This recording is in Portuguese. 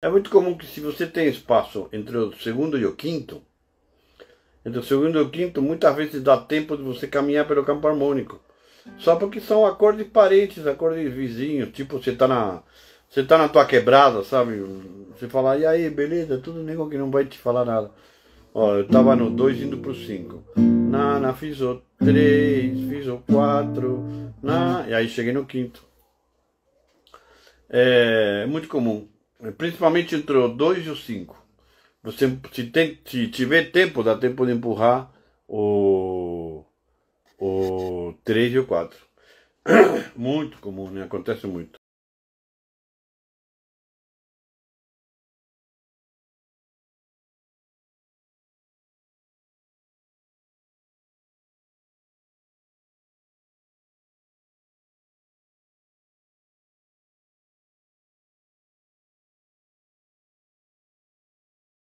É muito comum que se você tem espaço entre o segundo e o quinto, entre o segundo e o quinto, muitas vezes dá tempo de você caminhar pelo campo harmônico. Só porque são acordes parentes, acordes vizinhos, tipo você tá na. Você tá na tua quebrada, sabe? Você fala, e aí, beleza? Tudo nego que não vai te falar nada. Ó, eu tava no 2 indo pro 5. Na, fiz o 3, fiz o 4, na. E aí cheguei no quinto. É, é muito comum. Principalmente entre o 2 e o 5. Você se, tem, se tiver tempo, dá tempo de empurrar o, o 3 e o 4. Muito comum, né? Acontece muito.